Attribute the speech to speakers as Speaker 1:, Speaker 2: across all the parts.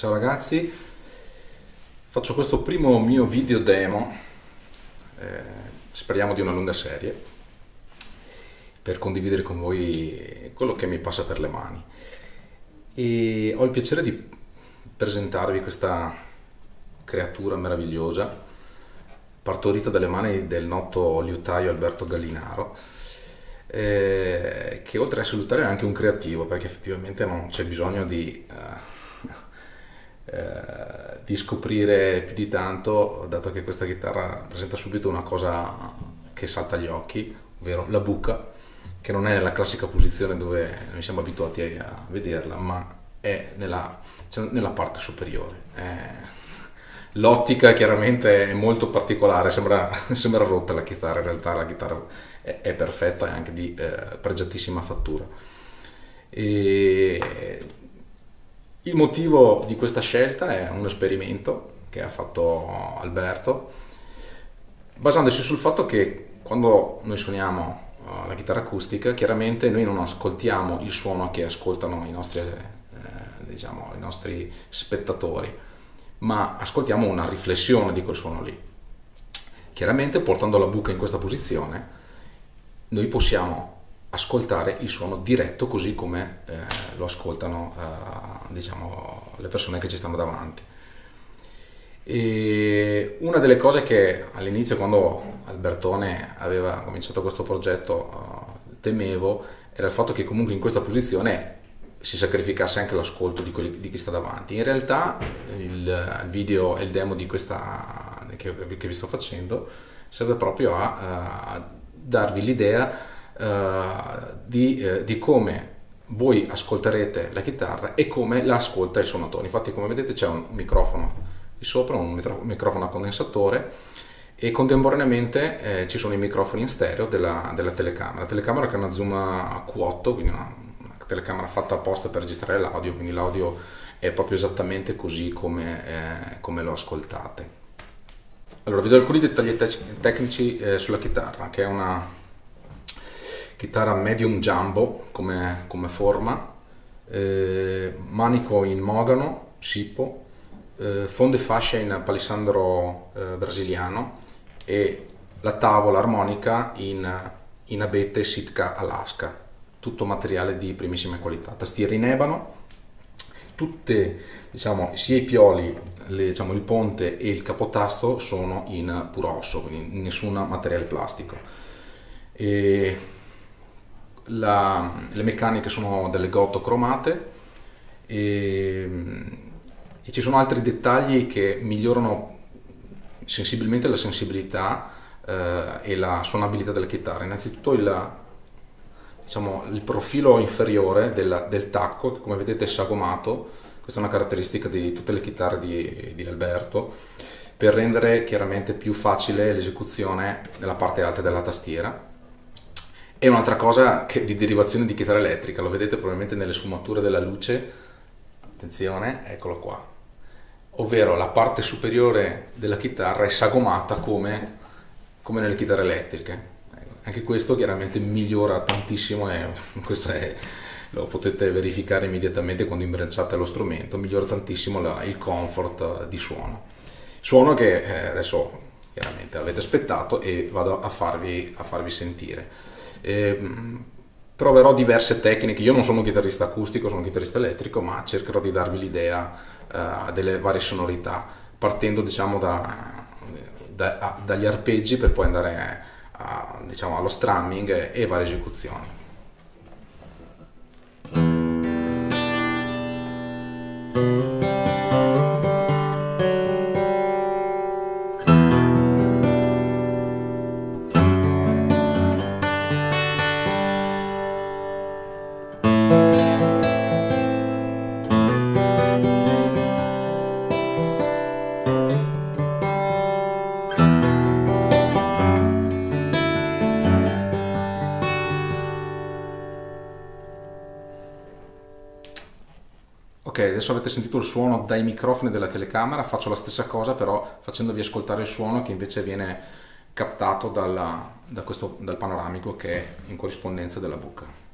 Speaker 1: Ciao ragazzi, faccio questo primo mio video demo, eh, speriamo di una lunga serie, per condividere con voi quello che mi passa per le mani. E ho il piacere di presentarvi questa creatura meravigliosa, partorita dalle mani del noto liutaio Alberto Gallinaro, eh, che oltre a liutaio è anche un creativo, perché effettivamente non c'è bisogno di... Eh, eh, di scoprire più di tanto, dato che questa chitarra presenta subito una cosa che salta agli occhi, ovvero la buca, che non è la classica posizione dove noi siamo abituati a vederla, ma è nella, cioè nella parte superiore. Eh, l'ottica chiaramente è molto particolare, sembra, sembra, rotta la chitarra, in realtà la chitarra è, è perfetta e anche di eh, pregiatissima fattura. E il motivo di questa scelta è un esperimento che ha fatto Alberto, basandosi sul fatto che quando noi suoniamo uh, la chitarra acustica, chiaramente noi non ascoltiamo il suono che ascoltano i nostri, eh, diciamo, i nostri spettatori, ma ascoltiamo una riflessione di quel suono lì. Chiaramente portando la buca in questa posizione, noi possiamo ascoltare il suono diretto così come eh, lo ascoltano eh, diciamo, le persone che ci stanno davanti. E una delle cose che all'inizio quando Albertone aveva cominciato questo progetto uh, temevo era il fatto che comunque in questa posizione si sacrificasse anche l'ascolto di, quelli, di chi sta davanti. In realtà il, video e il demo questa, che, che, vi sto facendo serve proprio a, a darvi l'idea uh, di, uh, di, come voi ascolterete la chitarra e come la ascolta il suonatore. Infatti come vedete c'è un microfono di sopra, un microfono a condensatore e contemporaneamente eh, ci sono i microfoni in stereo della, della, telecamera. La telecamera che è una zoom Q8, quindi una, una, telecamera fatta apposta per registrare l'audio, quindi l'audio è proprio esattamente così come, eh, come lo ascoltate. Allora, vi do alcuni dettagli te- tecnici eh, sulla chitarra, che è una chitarra medium jumbo come, come forma, eh, manico in mogano, sippo, eh, fonde fascia in palissandro eh, brasiliano e la tavola armonica in, in abete Sitka Alaska, tutto materiale di primissima qualità, tastiere in ebano, tutte, diciamo, sia i pioli, le, diciamo, il ponte e il capotasto sono in purosso, quindi nessun materiale plastico. E la, le meccaniche sono delle gotto cromate e, e, ci sono altri dettagli che migliorano sensibilmente la sensibilità eh, e la suonabilità della chitarra. Innanzitutto il, diciamo, il profilo inferiore della, del tacco, che come vedete è sagomato, questa è una caratteristica di tutte le chitarre di, di Alberto, per rendere chiaramente più facile l'esecuzione nella parte alta della tastiera e un'altra cosa che, di derivazione di chitarra elettrica, lo vedete probabilmente nelle sfumature della luce, attenzione, eccolo qua, ovvero la parte superiore della chitarra è sagomata come, come nelle chitarre elettriche. Anche questo chiaramente migliora tantissimo e questo è, lo potete verificare immediatamente quando imbracciate lo strumento, migliora tantissimo la, il comfort di suono. Suono che eh, adesso chiaramente avete aspettato e vado a farvi, a farvi sentire. Eh, proverò diverse tecniche, io non sono un chitarrista acustico, sono un chitarrista elettrico, ma cercherò di darvi l'idea uh, delle varie sonorità, partendo diciamo da, da, dagli arpeggi per poi andare a, diciamo, allo strumming e varie esecuzioni. Adesso avete sentito il suono dai microfoni della telecamera, faccio la stessa cosa però facendovi ascoltare il suono che invece viene captato dalla, da questo, dal panoramico che è in corrispondenza della buca.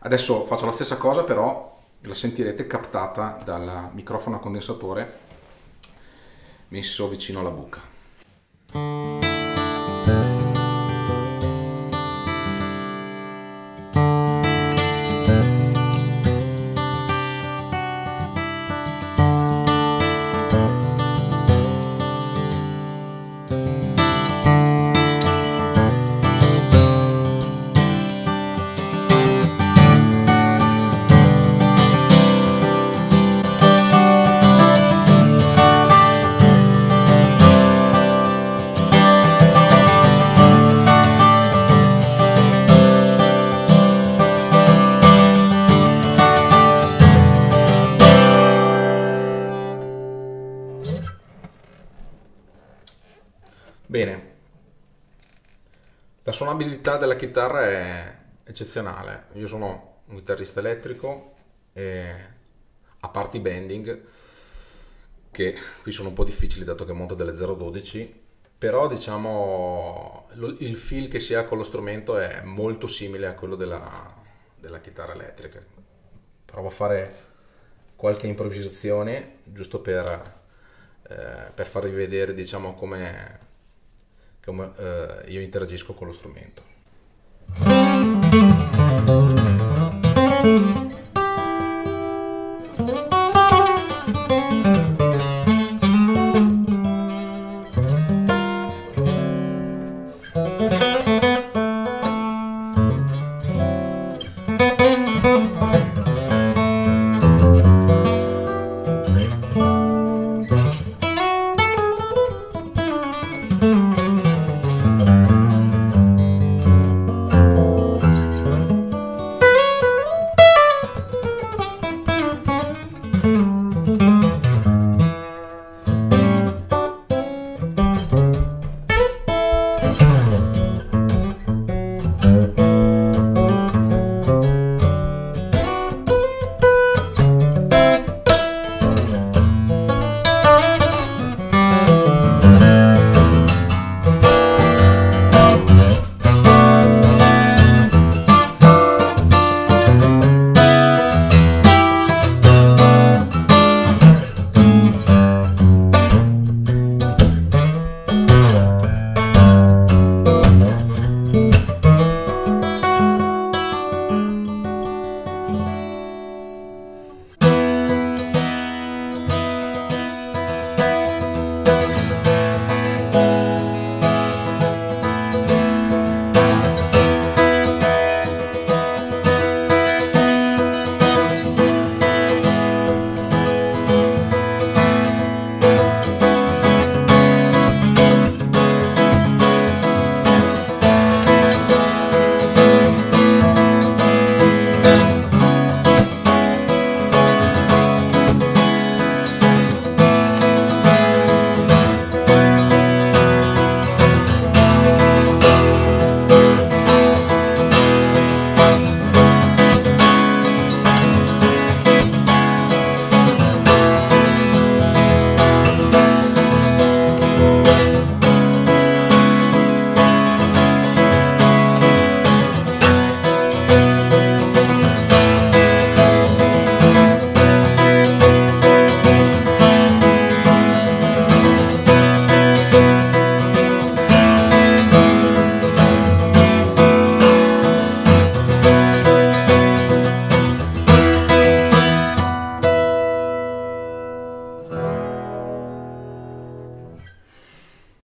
Speaker 1: Adesso faccio la stessa cosa però la sentirete captata dal microfono a condensatore messo vicino alla buca. Suonabilità della chitarra è eccezionale. Io sono un chitarrista elettrico e a parte i bending, che qui sono un po' difficili dato che monto delle 012, però diciamo il feel che si ha con lo strumento è molto simile a quello della, della chitarra elettrica. Provo a fare qualche improvvisazione giusto per, eh, per farvi vedere diciamo come come eh, io interagisco con lo strumento.